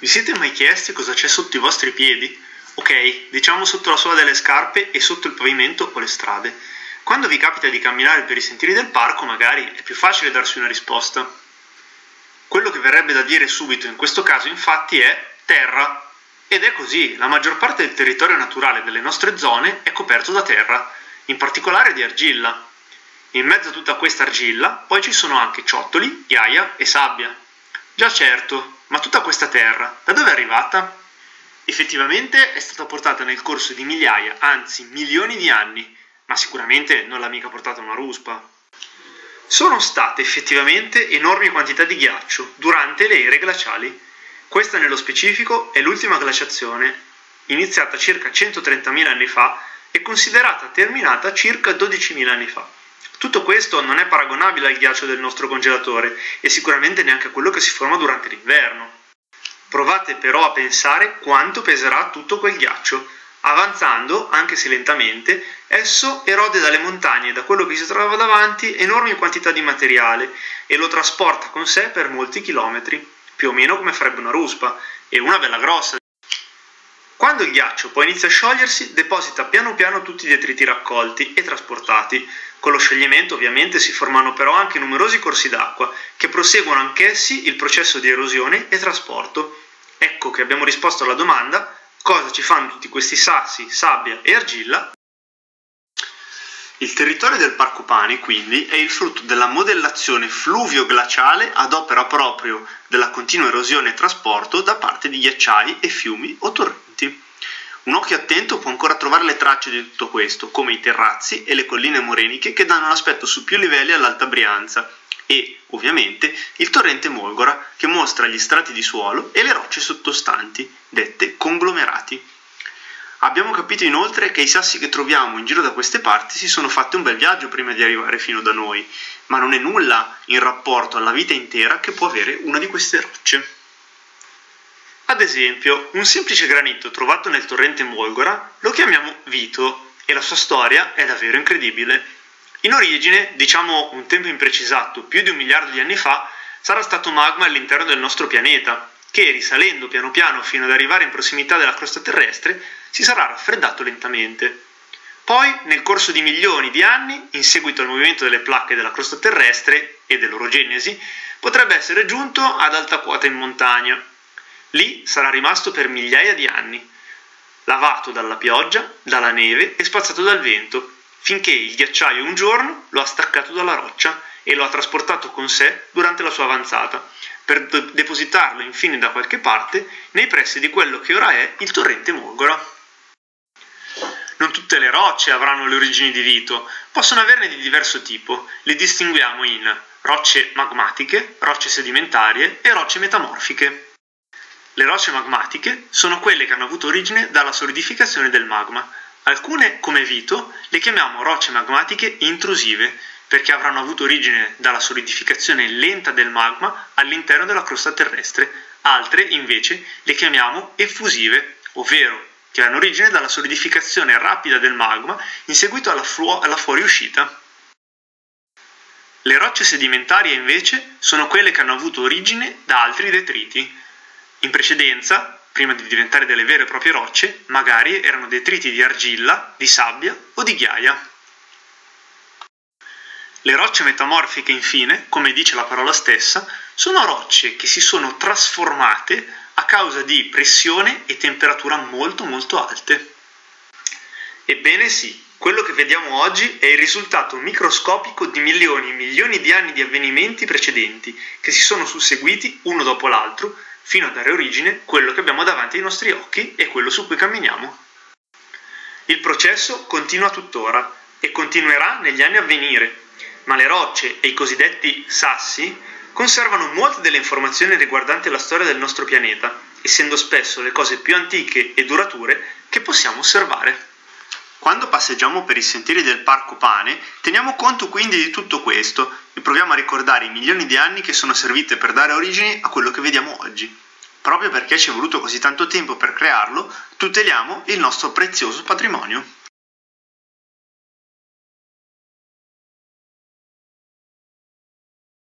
Vi siete mai chiesti cosa c'è sotto i vostri piedi? Ok, diciamo sotto la suola delle scarpe e sotto il pavimento o le strade. Quando vi capita di camminare per i sentieri del parco, magari è più facile darsi una risposta. Quello che verrebbe da dire subito in questo caso, infatti, è terra. Ed è così, la maggior parte del territorio naturale delle nostre zone è coperto da terra, in particolare di argilla. In mezzo a tutta questa argilla poi ci sono anche ciottoli, ghiaia e sabbia. Già certo, ma tutta questa terra, da dove è arrivata? Effettivamente è stata portata nel corso di migliaia, anzi milioni di anni, ma sicuramente non l'ha mica portata una ruspa. Sono state effettivamente enormi quantità di ghiaccio durante le ere glaciali. Questa nello specifico è l'ultima glaciazione, iniziata circa 130.000 anni fa e considerata terminata circa 12.000 anni fa. Tutto questo non è paragonabile al ghiaccio del nostro congelatore e sicuramente neanche a quello che si forma durante l'inverno. Provate però a pensare quanto peserà tutto quel ghiaccio. Avanzando, anche se lentamente, esso erode dalle montagne e da quello che si trova davanti enormi quantità di materiale e lo trasporta con sé per molti chilometri, più o meno come farebbe una ruspa, e una bella grossa. Quando il ghiaccio poi inizia a sciogliersi, deposita piano piano tutti i detriti raccolti e trasportati. Con lo scioglimento ovviamente si formano però anche numerosi corsi d'acqua che proseguono anch'essi il processo di erosione e trasporto. Ecco che abbiamo risposto alla domanda cosa ci fanno tutti questi sassi, sabbia e argilla il territorio del Parco Pani, quindi, è il frutto della modellazione fluvio-glaciale ad opera proprio della continua erosione e trasporto da parte di ghiacciai e fiumi o torrenti. Un occhio attento può ancora trovare le tracce di tutto questo, come i terrazzi e le colline moreniche che danno l'aspetto su più livelli all'Alta Brianza e, ovviamente, il torrente Molgora che mostra gli strati di suolo e le rocce sottostanti, dette conglomerati. Abbiamo capito inoltre che i sassi che troviamo in giro da queste parti si sono fatti un bel viaggio prima di arrivare fino da noi, ma non è nulla in rapporto alla vita intera che può avere una di queste rocce. Ad esempio, un semplice granito trovato nel torrente Molgora lo chiamiamo Vito e la sua storia è davvero incredibile. In origine, diciamo un tempo imprecisato, più di un miliardo di anni fa, sarà stato magma all'interno del nostro pianeta, che risalendo piano piano fino ad arrivare in prossimità della crosta terrestre si sarà raffreddato lentamente. Poi, nel corso di milioni di anni, in seguito al movimento delle placche della crosta terrestre e dell'orogenesi, potrebbe essere giunto ad alta quota in montagna. Lì sarà rimasto per migliaia di anni, lavato dalla pioggia, dalla neve e spazzato dal vento, finché il ghiacciaio un giorno lo ha staccato dalla roccia e lo ha trasportato con sé durante la sua avanzata, per depositarlo infine da qualche parte nei pressi di quello che ora è il torrente Molgora. Non tutte le rocce avranno le origini di Vito, possono averne di diverso tipo. Le distinguiamo in rocce magmatiche, rocce sedimentarie e rocce metamorfiche. Le rocce magmatiche sono quelle che hanno avuto origine dalla solidificazione del magma. Alcune, come Vito, le chiamiamo rocce magmatiche intrusive, perché avranno avuto origine dalla solidificazione lenta del magma all'interno della crosta terrestre. Altre, invece, le chiamiamo effusive, ovvero che hanno origine dalla solidificazione rapida del magma in seguito alla, fu- alla fuoriuscita. Le rocce sedimentarie invece sono quelle che hanno avuto origine da altri detriti. In precedenza, prima di diventare delle vere e proprie rocce, magari erano detriti di argilla, di sabbia o di ghiaia. Le rocce metamorfiche, infine, come dice la parola stessa, sono rocce che si sono trasformate a causa di pressione e temperatura molto molto alte. Ebbene sì, quello che vediamo oggi è il risultato microscopico di milioni e milioni di anni di avvenimenti precedenti che si sono susseguiti uno dopo l'altro fino a dare origine quello che abbiamo davanti ai nostri occhi e quello su cui camminiamo. Il processo continua tuttora e continuerà negli anni a venire, ma le rocce e i cosiddetti sassi conservano molte delle informazioni riguardanti la storia del nostro pianeta, essendo spesso le cose più antiche e durature che possiamo osservare. Quando passeggiamo per i sentieri del Parco Pane, teniamo conto quindi di tutto questo e proviamo a ricordare i milioni di anni che sono servite per dare origine a quello che vediamo oggi. Proprio perché ci è voluto così tanto tempo per crearlo, tuteliamo il nostro prezioso patrimonio.